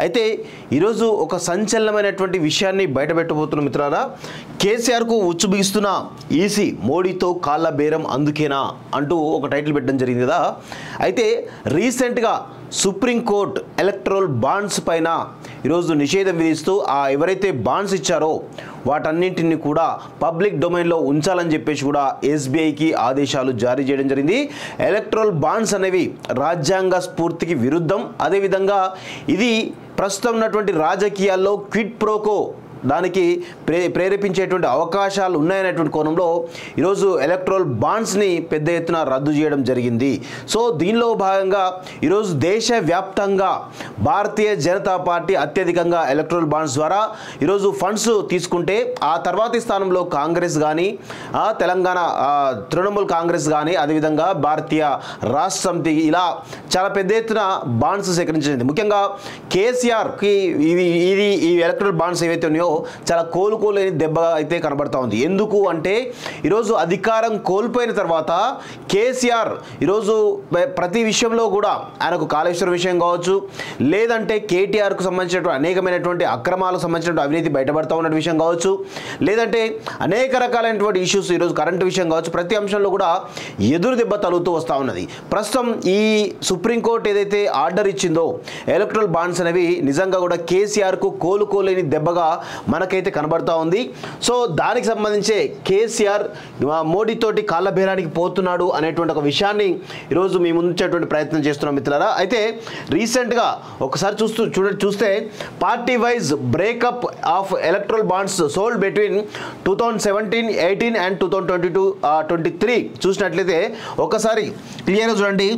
అయితే ఈరోజు ఒక సంచలనమైనటువంటి విషయాన్ని బయటపెట్టబోతున్న మిత్రారా కేసీఆర్కు ఉచ్చు బిగిస్తున్న ఈసీ మోడీతో కాళ్ళ బేరం అందుకేనా అంటూ ఒక టైటిల్ పెట్టడం జరిగింది కదా. అయితే రీసెంట్గా సుప్రీంకోర్టు ఎలక్ట్రల్ బాండ్స్ పైన ఈరోజు నిషేధం విధిస్తూ ఆ ఎవరైతే బాండ్స్ ఇచ్చారో వాటన్నింటిని కూడా పబ్లిక్ డొమైన్లో ఉంచాలని చెప్పేసి కూడా ఎస్బీఐకి ఆదేశాలు జారీ చేయడం జరిగింది. ఎలక్ట్రల్ బాండ్స్ అనేవి రాజ్యాంగ స్ఫూర్తికి విరుద్ధం. అదేవిధంగా ఇది ప్రస్తుతం ఉన్నటువంటి రాజకీయాల్లో క్విడ్ ప్రోకో దానికి ప్రే ప్రేరేపించేటువంటి అవకాశాలు ఉన్నాయనేటువంటి కోణంలో ఈరోజు ఎలక్ట్రోల్ బాండ్స్ని పెద్ద ఎత్తున రద్దు చేయడం జరిగింది. సో దీనిలో భాగంగా ఈరోజు దేశవ్యాప్తంగా భారతీయ జనతా పార్టీ అత్యధికంగా ఎలక్ట్రోల్ బాండ్స్ ద్వారా ఈరోజు ఫండ్స్ తీసుకుంటే ఆ తర్వాతి స్థానంలో కాంగ్రెస్ కానీ తెలంగాణ తృణమూల్ కాంగ్రెస్ కానీ అదేవిధంగా భారతీయ రాష్ట్ర సమితి ఇలా చాలా పెద్ద ఎత్తున బాండ్స్ సేకరించింది ముఖ్యంగా కేసీఆర్కి ఇది ఇది ఈ ఎలక్ట్రోల్ బాండ్స్ ఏవైతే ఉన్నాయో చాలా కోలుకోలేని దెబ్బ అయితే కనబడతా ఉంది. ఎందుకు అంటే ఈరోజు అధికారం కోల్పోయిన తర్వాత కేసీఆర్ ఈరోజు ప్రతి విషయంలో కూడా ఆయనకు కాళేశ్వరం విషయం కావచ్చు లేదంటే కేటీఆర్కు సంబంధించినటువంటి అనేకమైనటువంటి అక్రమాలకు సంబంధించినటువంటి అవినీతి బయటపడతా ఉన్న విషయం కావచ్చు లేదంటే అనేక రకాలైనటువంటి ఇష్యూస్ ఈరోజు కరెంటు విషయం కావచ్చు ప్రతి అంశంలో కూడా ఎదురు దెబ్బ తలుగుతూ వస్తూ ఉన్నది. ప్రస్తుతం ఈ సుప్రీంకోర్టు ఏదైతే ఆర్డర్ ఇచ్చిందో ఎలక్ట్రల్ బాండ్స్ అనేవి నిజంగా కూడా కేసీఆర్కు కోలుకోలేని దెబ్బగా మనకైతే కనబడుతూ ఉంది. సో దానికి సంబంధించే కేసీఆర్ మోడీతోటి కాళ్ళ బేరానికి పోతున్నాడు అనేటువంటి ఒక విషయాన్ని ఈరోజు మీ ముందుంచేటువంటి ప్రయత్నం చేస్తున్నాం మిత్రులారా. అయితే రీసెంట్గా ఒకసారి చూస్తూ చూడ చూస్తే party wise breakup of electoral bonds sold between two thousand seventeen eighteen and two thousand twenty two twenty three చూసినట్లయితే ఒకసారి క్లియర్గా చూడండి.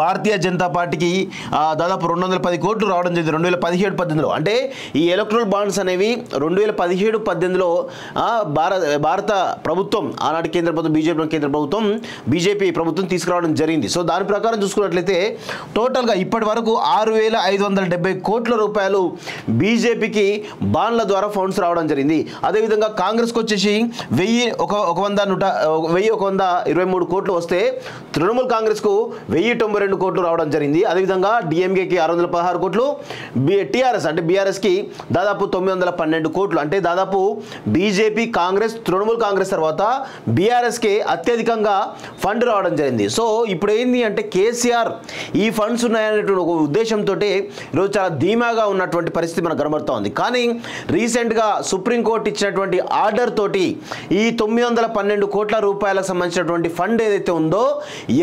భారతీయ జనతా పార్టీకి దాదాపు రెండు వందల పది కోట్లు రావడం జరిగింది రెండు వేల పదిహేడు పద్దెనిమిదిలో. అంటే ఈ ఎలక్ట్రల్ బాండ్స్ అనేవి రెండు వేల పదిహేడు పద్దెనిమిదిలో భారత భారత ప్రభుత్వం ఆనాటి కేంద్ర ప్రభుత్వం బీజేపీ కేంద్ర ప్రభుత్వం బీజేపీ ప్రభుత్వం తీసుకురావడం జరిగింది. సో దాని ప్రకారం చూసుకున్నట్లయితే టోటల్గా ఇప్పటి వరకు ఆరు వేల ఐదు వందల డెబ్బై కోట్ల రూపాయలు బీజేపీకి బాండ్ల ద్వారా ఫండ్స్ రావడం జరిగింది. అదేవిధంగా కాంగ్రెస్కి వచ్చేసి వెయ్యి ఒక ఒక వంద నూట వెయ్యి ఒక వంద ఇరవై మూడు కోట్లు వస్తే తృణమూల్ కాంగ్రెస్కు వెయ్యి తొంభై రెండు కోట్లు రావడం జరిగింది. అదేవిధంగా డిఎంకేకి ఆరు వందల పదహారు కోట్లు టిఆర్ఎస్ టీఆర్ఎస్ అంటే బీఆర్ఎస్కి దాదాపు తొమ్మిది వందల పన్నెండు కోట్లు. అంటే దాదాపు బీజేపీ కాంగ్రెస్ తృణమూల్ కాంగ్రెస్ తర్వాత బీఆర్ఎస్కి అత్యధికంగా ఫండ్ రావడం జరిగింది. సో ఇప్పుడు ఏంది అంటే కేసీఆర్ ఈ ఫండ్స్ ఉన్నాయనేటువంటి ఒక ఉద్దేశంతో ఈరోజు చాలా ధీమాగా ఉన్నటువంటి పరిస్థితి మనకు కనబడుతూ ఉంది. కానీ రీసెంట్గా సుప్రీంకోర్టు ఇచ్చినటువంటి ఆర్డర్ తోటి ఈ తొమ్మిది వందల పన్నెండు కోట్ల రూపాయలకు సంబంధించినటువంటి ఫండ్ ఏదైతే ఉందో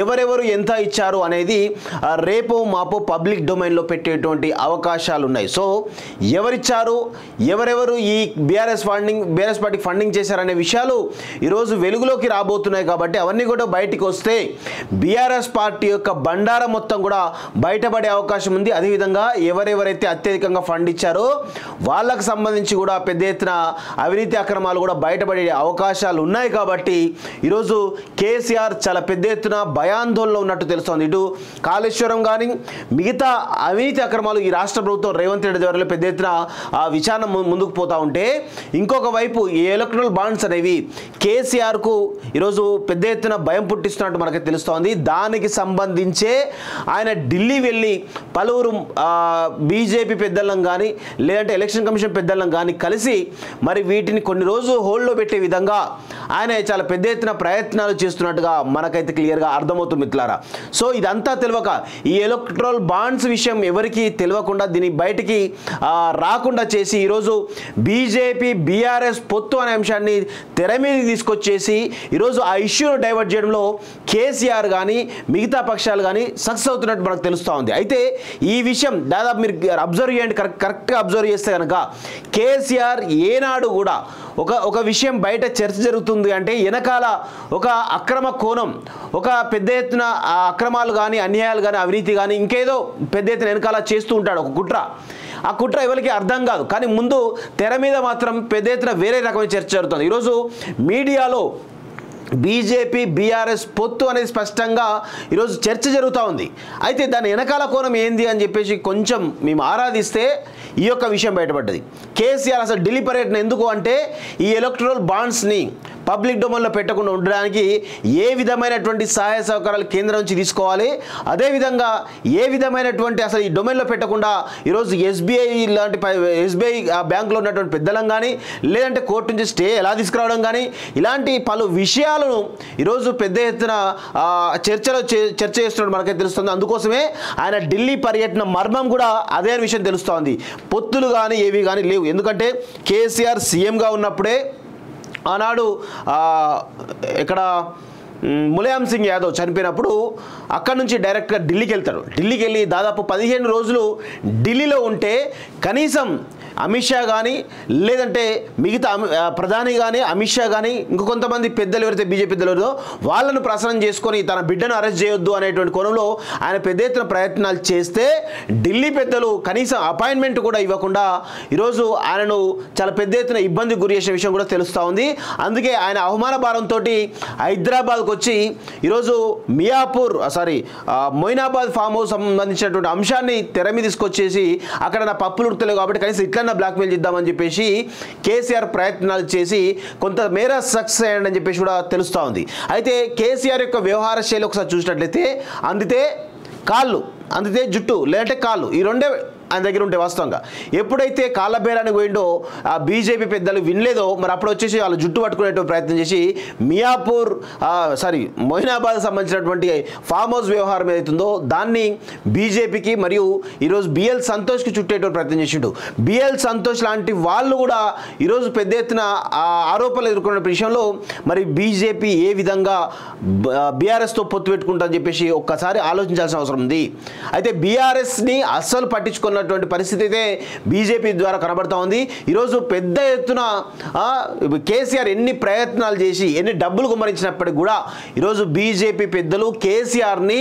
ఎవరెవరు ఎంత ఇచ్చారు అనే అనేది రేపు రేపో మాపో పబ్లిక్ డొమైన్లో పెట్టేటువంటి అవకాశాలు ఉన్నాయి సో ఎవరిచ్చారు ఎవరెవరు ఈ బీఆర్ఎస్ ఫండింగ్ బీఆర్ఎస్ పార్టీకి ఫండింగ్ చేశారనే విషయాలు ఈరోజు వెలుగులోకి రాబోతున్నాయి కాబట్టి అవన్నీ కూడా బయటికి వస్తే బీఆర్ఎస్ పార్టీ యొక్క బండారం మొత్తం కూడా బయటపడే అవకాశం ఉంది. అదేవిధంగా ఎవరెవరైతే అత్యధికంగా ఫండ్ ఇచ్చారో వాళ్ళకు సంబంధించి కూడా పెద్ద ఎత్తున అవినీతి అక్రమాలు కూడా బయటపడే అవకాశాలు ఉన్నాయి కాబట్టి ఈరోజు కేసీఆర్ చాలా పెద్ద ఎత్తున భయాందోళనలో ఉన్నట్టు తెలుస్తోంది. ఇటు కాళేశ్వరం కానీ మిగతా అవినీతి అక్రమాలు ఈ రాష్ట్ర ప్రభుత్వం రేవంత్ రెడ్డి ద్వారా పెద్ద ఎత్తున ఆ విచారణ ముందుకు పోతూ ఉంటే ఇంకొక వైపు ఈ ఎలక్ట్రల్ బాండ్స్ అనేవి కేసీఆర్కు ఈరోజు పెద్ద ఎత్తున భయం పుట్టిస్తున్నట్టు మనకి తెలుస్తోంది. దానికి సంబంధించే ఆయన ఢిల్లీ వెళ్ళి పలువురు బీజేపీ పెద్దలను కానీ లేదంటే ఎలక్షన్ కమిషన్ పెద్దలను కానీ కలిసి మరి వీటిని కొన్ని రోజులు హోల్డ్లో పెట్టే విధంగా ఆయన చాలా పెద్ద ఎత్తున ప్రయత్నాలు చేస్తున్నట్టుగా మనకైతే క్లియర్గా అర్థమవుతుంది మిత్రులారా. సో ఇదంతా తెలియక ఈ ఎలక్ట్రోల్ బాండ్స్ విషయం ఎవరికి తెలియకుండా దీన్ని బయటికి రాకుండా చేసి ఈరోజు బీజేపీ బీఆర్ఎస్ పొత్తు అనే అంశాన్ని తెర మీదకి తీసుకొచ్చేసి ఈరోజు ఆ ఇష్యూను డైవర్ట్ చేయడంలో కేసీఆర్ కానీ మిగతా పక్షాలు కానీ సక్సెస్ అవుతున్నట్టు మనకు తెలుస్తూ ఉంది. అయితే ఈ విషయం దాదాపు మీరు అబ్జర్వ్ చేయండి కరెక్ట్ కరెక్ట్గా అబ్జర్వ్ చేస్తే కనుక కేసీఆర్ ఏనాడు కూడా ఒక ఒక విషయం బయట చర్చ జరుగుతుంది అంటే వెనకాల ఒక అక్రమ కోణం ఒక పెద్ద ఎత్తున అక్రమాలు కానీ అన్యాయాలు కానీ అవినీతి కానీ ఇంకేదో పెద్ద ఎత్తున వెనకాల చేస్తూ ఉంటాడు ఒక కుట్ర. ఆ కుట్ర ఎవరికి అర్థం కాదు. కానీ ముందు తెర మీద మాత్రం పెద్ద ఎత్తున వేరే రకమైన చర్చ జరుగుతుంది. ఈరోజు మీడియాలో బీజేపీ బీఆర్ఎస్ పొత్తు అనేది స్పష్టంగా ఈరోజు చర్చ జరుగుతూ ఉంది. అయితే దాని వెనకాల కోణం ఏంది అని చెప్పేసి కొంచెం మేము ఆరాధిస్తే ఈ యొక్క విషయం బయటపడ్డది. కేసీఆర్ అసలు ఢిల్లీ ఎందుకు అంటే ఈ ఎలక్ట్రల్ బాండ్స్ని పబ్లిక్ డొమైన్లో పెట్టకుండా ఉండడానికి ఏ విధమైనటువంటి సహాయ సహకారాలు కేంద్రం నుంచి తీసుకోవాలి? అదేవిధంగా ఏ విధమైనటువంటి అసలు ఈ డొమైన్లో పెట్టకుండా ఈరోజు ఎస్బీఐ లాంటి ఎస్బీఐ బ్యాంకులో ఉన్నటువంటి పెద్దలం కానీ లేదంటే కోర్టు నుంచి స్టే ఎలా తీసుకురావడం కానీ ఇలాంటి పలు విషయాలను ఈరోజు పెద్ద ఎత్తున చర్చలో చే- చర్చ చేస్తున్నట్టు మనకైతే తెలుస్తుంది. అందుకోసమే ఆయన ఢిల్లీ పర్యటన మర్మం కూడా అదే అనే విషయం తెలుస్తోంది. పొత్తులు కానీ ఏవి కానీ లేవు. ఎందుకంటే కేసీఆర్ సీఎంగా ఉన్నప్పుడే ఆనాడు ఇక్కడ ములాయం సింగ్ యాదవ్ చనిపోయినప్పుడు అక్కడ నుంచి డైరెక్ట్గా ఢిల్లీకి వెళ్తారు ఢిల్లీకి వెళ్ళి దాదాపు పదిహేను రోజులు ఢిల్లీలో ఉంటే కనీసం అమిత్ షా కానీ లేదంటే మిగతా ప్రధాని కానీ అమిత్ షా కానీ ఇంకొంతమంది కొంతమంది పెద్దలు ఎవరైతే బీజేపీ పెద్దలు వాళ్ళను ప్రసన్నం చేసుకొని తన బిడ్డను అరెస్ట్ చేయొద్దు అనేటువంటి కోణంలో ఆయన పెద్ద ఎత్తున ప్రయత్నాలు చేస్తే ఢిల్లీ పెద్దలు కనీసం అపాయింట్మెంట్ కూడా ఇవ్వకుండా ఈరోజు ఆయనను చాలా పెద్ద ఎత్తున ఇబ్బంది గురి చేసే విషయం కూడా తెలుస్తూ ఉంది. అందుకే ఆయన అవమాన భారంతో హైదరాబాద్కు వచ్చి ఈరోజు Miyapur sorry Moinabad farm house సంబంధించినటువంటి అంశాన్ని తెర మీద తీసుకొచ్చేసి అక్కడ నా పప్పులు ఉడతలేవు కాబట్టి కనీసం ఇట్లన్నా బ్లాక్మెయిల్ చేద్దామని చెప్పేసి కేసీఆర్ ప్రయత్నాలు చేసి కొంత మేర సక్సెస్ అయ్యాడని చెప్పేసి కూడా తెలుస్తూ ఉంది. అయితే కేసీఆర్ యొక్క వ్యవహార శైలి ఒకసారి చూసినట్లయితే అందితే కాళ్ళు అందితే జుట్టు లేదంటే కాళ్ళు ఈ రెండే ఆయన దగ్గర ఉంటే వాస్తవంగా. ఎప్పుడైతే కాళ్ళబేరానికి పోయిండో ఆ బీజేపీ పెద్దలు వినలేదో మరి అప్పుడు వచ్చేసి వాళ్ళు జుట్టు పట్టుకునేటువంటి ప్రయత్నం చేసి మియాపూర్ సారీ మొయినాబాద్ సంబంధించినటువంటి ఫామ్ హౌస్ వ్యవహారం ఏదైతుందో దాన్ని బీజేపీకి మరియు ఈరోజు బిఎల్ సంతోష్కి చుట్టేటువంటి ప్రయత్నం చేసిండు. బిఎల్ సంతోష్ లాంటి వాళ్ళు కూడా ఈరోజు పెద్ద ఎత్తున ఆ ఆరోపణలు ఎదుర్కొన్న విషయంలో మరి బీజేపీ ఏ విధంగా బీఆర్ఎస్తో పొత్తు పెట్టుకుంటుందని చెప్పేసి ఒక్కసారి ఆలోచించాల్సిన అవసరం ఉంది. అయితే బీఆర్ఎస్ని అస్సలు ఉన్నటువంటి పరిస్థితి అయితే బీజేపీ ద్వారా కనబడుతూ ఉంది. ఈరోజు పెద్ద ఎత్తున కేసీఆర్ ఎన్ని ప్రయత్నాలు చేసి ఎన్ని డబ్బులు కుమరించినప్పటికీ కూడా ఈరోజు బీజేపీ పెద్దలు కేసీఆర్ని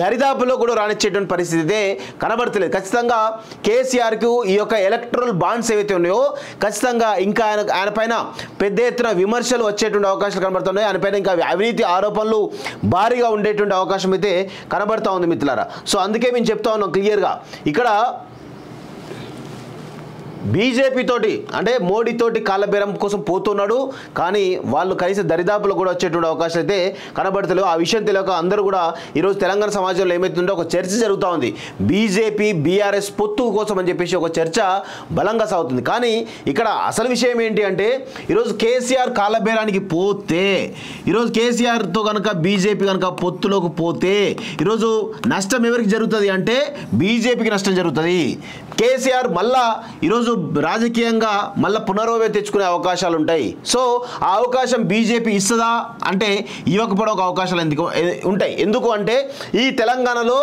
దరిదాపులో కూడా రాణించేటువంటి పరిస్థితి అయితే కనబడతలేదు. ఖచ్చితంగా కేసీఆర్కు ఈ యొక్క ఎలక్ట్రల్ బాండ్స్ ఏవైతే ఉన్నాయో ఖచ్చితంగా ఇంకా ఆయన ఆయన పైన పెద్ద ఎత్తున విమర్శలు వచ్చేటువంటి అవకాశాలు కనబడుతున్నాయి. ఆయన పైన ఇంకా అవినీతి ఆరోపణలు భారీగా ఉండేటువంటి అవకాశం అయితే కనబడతా ఉంది మిత్రులారా. సో అందుకే మేము చెప్తా ఉన్నాం క్లియర్గా. ఇక్కడ బీజేపీ తోటి అంటే మోడీ తోటి కాళ్ళబేరం కోసం పోతున్నాడు. కానీ వాళ్ళు కనీసం దరిదాపులు కూడా వచ్చేటువంటి అవకాశం అయితే కనబడతలేవు ఆ విషయం తెలియక అందరూ కూడా ఈరోజు తెలంగాణ సమాజంలో ఏమవుతుందో ఒక చర్చ జరుగుతూ ఉంది. బీజేపీ బీఆర్ఎస్ పొత్తు కోసం అని చెప్పేసి ఒక చర్చ బలంగా సాగుతుంది. కానీ ఇక్కడ అసలు విషయం ఏంటి అంటే ఈరోజు కేసీఆర్ కాళ్ళబేరానికి పోతే ఈరోజు కేసీఆర్తో కనుక బీజేపీ కనుక పొత్తులోకి పోతే ఈరోజు నష్టం ఎవరికి జరుగుతుంది అంటే బీజేపీకి నష్టం జరుగుతుంది. కేసీఆర్ మళ్ళా ఈరోజు రాజకీయంగా మళ్ళీ పునరోవే తెచ్చుకునే అవకాశాలు ఉంటాయి. సో ఆ అవకాశం బీజేపీ ఇస్తుందా? అంటే ఇవ్వకపోవడం ఒక అవకాశాలు ఎందుకు ఉంటాయి. ఎందుకు అంటే ఈ తెలంగాణలో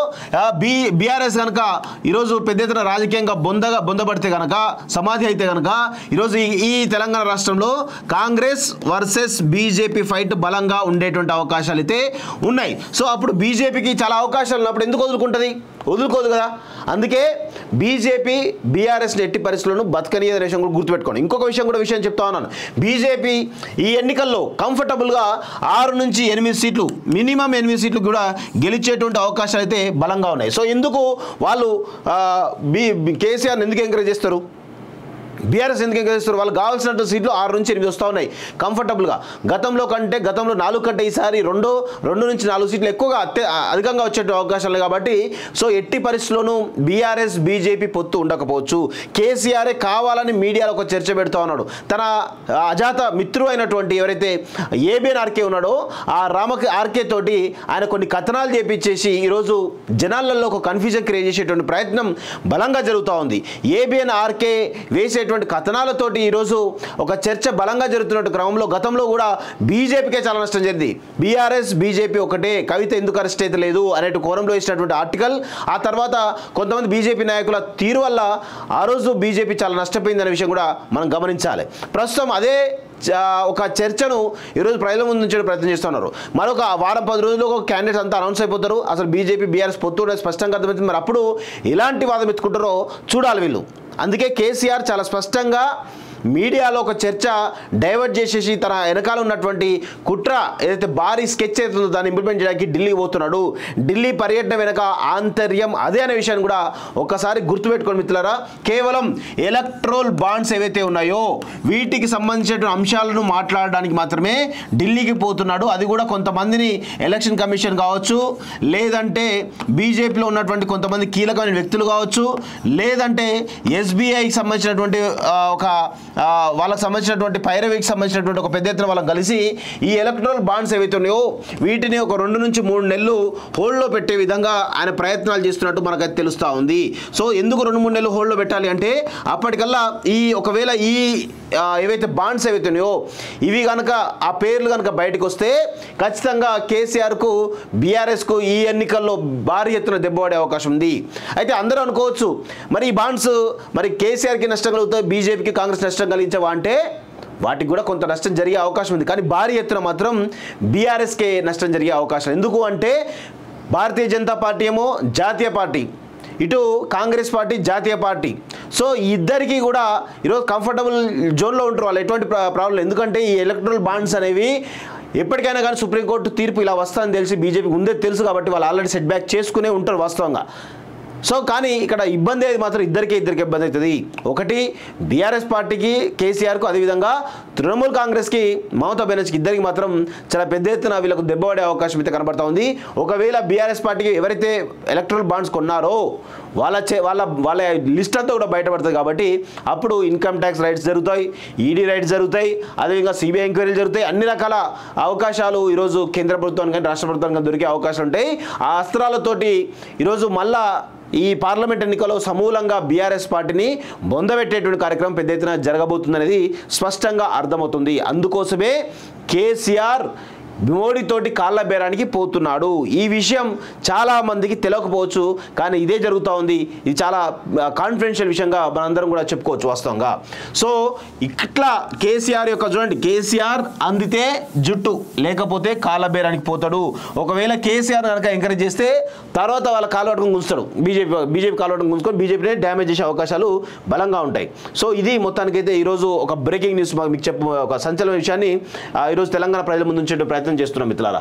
బీ బీఆర్ఎస్ కనుక ఈరోజు పెద్ద ఎత్తున రాజకీయంగా బొందగా బొందపడితే కనుక సమాధి అయితే కనుక ఈరోజు ఈ ఈ తెలంగాణ రాష్ట్రంలో కాంగ్రెస్ వర్సెస్ బీజేపీ ఫైట్ బలంగా ఉండేటువంటి అవకాశాలు అయితే ఉన్నాయి. సో అప్పుడు బీజేపీకి చాలా అవకాశాలు ఉన్నప్పుడు ఎందుకు వదులుకుంటుంది? వదులుకోదు కదా. అందుకే బీజేపీ బీఆర్ఎస్ని ఎట్టి పరిస్థితులను బతకనీయ విషయం కూడా గుర్తుపెట్టుకోండి. ఇంకొక విషయం కూడా విషయం చెప్తా ఉన్నాను. బీజేపీ ఈ ఎన్నికల్లో కంఫర్టబుల్గా ఆరు నుంచి ఎనిమిది సీట్లు మినిమం ఎనిమిది సీట్లు కూడా గెలిచేటువంటి అవకాశాలు అయితే బలంగా ఉన్నాయి. సో ఎందుకు వాళ్ళు బీ- కేసీఆర్ని ఎందుకు ఎంకరేజ్ చేస్తారు? బీఆర్ఎస్ ఎందుకు ఎంకరేజ్ చేస్తారు వాళ్ళు కావాల్సినట్టు సీట్లు ఆరు నుంచి ఎనిమిది వస్తూ ఉన్నాయి. కంఫర్టబుల్గా. గతంలో కంటే గతంలో నాలుగు కంటే ఈసారి రెండు రెండు నుంచి నాలుగు సీట్లు ఎక్కువగా అత్య అధికంగా వచ్చే అవకాశాలు కాబట్టి సో ఎట్టి పరిస్థితుల్లోనూ బీఆర్ఎస్ బీజేపీ పొత్తు ఉండకపోవచ్చు. కేసీఆరే కావాలని మీడియాలో ఒక చర్చ పెడుతూ ఉన్నాడు. తన అజాత మిత్రు అయినటువంటి ఎవరైతే ఏబిఎన్ ఆర్కే ఉన్నాడో ఆ రామకి ఆర్కే తోటి ఆయన కొన్ని కథనాలు చేపించేసి ఈరోజు జనాలలో ఒక కన్ఫ్యూజన్ క్రియేట్ చేసేటువంటి ప్రయత్నం బలంగా జరుగుతూ ఉంది. ఏబిఎన్ ఆర్కే వేసేటువంటి కథనాలతోటి ఈరోజు ఒక చర్చ బలంగా జరుగుతున్నట్టు క్రమంలో గతంలో కూడా బీజేపీకే చాలా నష్టం జరిగింది. బీఆర్ఎస్ బీజేపీ ఒకటే. కవిత ఎందుకు అరెస్ట్ అయితే లేదు అనేటు కోణంలో ఇచ్చినటువంటి ఆర్టికల్. ఆ తర్వాత కొంతమంది బీజేపీ నాయకుల తీరు వల్ల ఆ రోజు బీజేపీ చాలా నష్టపోయిందనే విషయం కూడా మనం గమనించాలి. ప్రస్తుతం అదే చ- ఒక చర్చను ఈరోజు ప్రజల ముందు ఉంచే ప్రయత్నం చేస్తున్నారు మరొక వారం పది రోజుల్లో ఒక క్యాండిడేట్స్ అంతా అనౌన్స్ అయిపోతారు. అసలు బీజేపీ బీఆర్ఎస్ పొత్తు స్పష్టంగా అర్థమవుతుంది. మరి అప్పుడు ఎలాంటి వాదం ఎత్తుకుంటారో చూడాలి వీళ్ళు. అందుకే కేసీఆర్ చాలా స్పష్టంగా మీడియాలో ఒక చర్చ డైవర్ట్ చేసేసి తన వెనకాల ఉన్నటువంటి కుట్ర ఏదైతే భారీ స్కెచ్ అవుతుందో దాన్ని ఇంప్లిమెంట్ చేయడానికి ఢిల్లీ పోతున్నాడు. ఢిల్లీ పర్యటన వెనక ఆంతర్యం అదే అనే విషయాన్ని కూడా ఒకసారి గుర్తుపెట్టుకోండి మిత్రులారా. కేవలం ఎలక్ట్రోల్ బాండ్స్ ఏవైతే ఉన్నాయో వీటికి సంబంధించిన అంశాలను మాట్లాడడానికి మాత్రమే ఢిల్లీకి పోతున్నాడు. అది కూడా కొంతమందిని ఎలక్షన్ కమిషన్ కావచ్చు లేదంటే బీజేపీలో ఉన్నటువంటి కొంతమంది కీలకమైన వ్యక్తులు కావచ్చు లేదంటే ఎస్బీఐకి సంబంధించినటువంటి ఒక వాళ్ళకి సంబంధించినటువంటి పైరవీకి సంబంధించినటువంటి ఒక పెద్ద ఎత్తున వాళ్ళకి కలిసి ఈ ఎలక్ట్రల్ బాండ్స్ ఏవైతే ఉన్నాయో వీటిని ఒక రెండు నుంచి మూడు నెలలు హోల్డ్లో పెట్టే విధంగా ఆయన ప్రయత్నాలు చేస్తున్నట్టు మనకైతే తెలుస్తూ ఉంది. సో ఎందుకు రెండు మూడు నెలలు హోల్డ్లో పెట్టాలి అంటే అప్పటికల్లా ఈ ఒకవేళ ఈ ఏవైతే బాండ్స్ ఏవైతే ఉన్నాయో ఇవి కనుక ఆ పేర్లు కనుక బయటకు వస్తే ఖచ్చితంగా కేసీఆర్కు బీఆర్ఎస్కు ఈ ఎన్నికల్లో భారీ ఎత్తున దెబ్బపడే అవకాశం ఉంది. అయితే అందరూ అనుకోవచ్చు మరి ఈ బాండ్స్ మరి కేసీఆర్కి నష్టం కలుగుతాయి బీజేపీకి కాంగ్రెస్ నష్టం కలిగించవా అంటే వాటికి కూడా కొంత నష్టం జరిగే అవకాశం ఉంది. కానీ భారీ ఎత్తున మాత్రం బీఆర్ఎస్కే నష్టం జరిగే అవకాశం. ఎందుకు అంటే భారతీయ జనతా పార్టీ ఏమో జాతీయ పార్టీ ఇటు కాంగ్రెస్ పార్టీ జాతీయ పార్టీ. సో ఇద్దరికి కూడా ఈరోజు కంఫర్టబుల్ జోన్లో ఉంటారు వాళ్ళు. ఎటువంటి ప్రాబ్లం ఎందుకంటే ఈ ఎలక్ట్రల్ బాండ్స్ అనేవి ఎప్పటికైనా కానీ సుప్రీంకోర్టు తీర్పు ఇలా వస్తుందని తెలిసి బీజేపీకి ముందే తెలుసు కాబట్టి వాళ్ళు ఆల్రెడీ సెట్ బ్యాక్ చేసుకునే ఉంటారు వాస్తవంగా. సో కానీ ఇక్కడ ఇబ్బంది అయితే మాత్రం ఇద్దరికే ఇద్దరికి ఇబ్బంది అవుతుంది. ఒకటి బీఆర్ఎస్ పార్టీకి కేసీఆర్కు అదేవిధంగా తృణమూల్ కాంగ్రెస్కి మమతా బెనర్జీకి ఇద్దరికి మాత్రం చాలా పెద్ద ఎత్తున వీళ్ళకు దెబ్బపడే అవకాశం అయితే కనబడతా ఉంది. ఒకవేళ బీఆర్ఎస్ పార్టీకి ఎవరైతే ఎలక్ట్రల్ బాండ్స్ కొన్నారో వాళ్ళ చే వాళ్ళ వాళ్ళ లిస్ట్ అంతా కూడా బయటపడుతుంది కాబట్టి అప్పుడు ఇన్కమ్ ట్యాక్స్ రైట్స్ జరుగుతాయి ఈడీ రైట్స్ జరుగుతాయి అదేవిధంగా సిబిఐ ఎంక్వైరీలు జరుగుతాయి అన్ని రకాల అవకాశాలు ఈరోజు కేంద్ర ప్రభుత్వానికి కానీ రాష్ట్ర ప్రభుత్వానికి కానీ దొరికే అవకాశం ఉంటాయి. ఆ అస్త్రాలతోటి ఈరోజు మళ్ళా ఈ పార్లమెంట్ ఎన్నికల్లో సమూలంగా బీఆర్ఎస్ పార్టీని బొందబెట్టేటువంటి కార్యక్రమం పెద్ద ఎత్తున జరగబోతుందనేది స్పష్టంగా అర్థమవుతుంది. అందుకోసమే కేసీఆర్ మోడీతోటి కాళ్ళ బేరానికి పోతున్నాడు. ఈ విషయం చాలా మందికి తెలియకపోవచ్చు కానీ ఇదే జరుగుతూ ఉంది. ఇది చాలా కాన్ఫిడెన్షియల్ విషయంగా మనందరం కూడా చెప్పుకోవచ్చు వాస్తవంగా. సో ఇట్లా కేసీఆర్ యొక్క చూడండి కేసీఆర్ అందితే జుట్టు లేకపోతే కాళ్ళ బేరానికి పోతాడు. ఒకవేళ కేసీఆర్ కనుక ఎంకరేజ్ చేస్తే తర్వాత వాళ్ళ కాలు పట్టుకుని గుంచుతాడు బీజేపీ బీజేపీ కాలు పట్టుకుని గుంజుకొని బీజేపీనే డ్యామేజ్ చేసే అవకాశాలు బలంగా ఉంటాయి. సో ఇది మొత్తానికైతే ఈరోజు ఒక బ్రేకింగ్ న్యూస్ మీకు చెప్ప ఒక సంచలన విషయాన్ని ఆ, ఈరోజు తెలంగాణ ప్రజల ముందు ఉంచే ప్రయత్నం చేస్తున్నాం మిత్రులారా.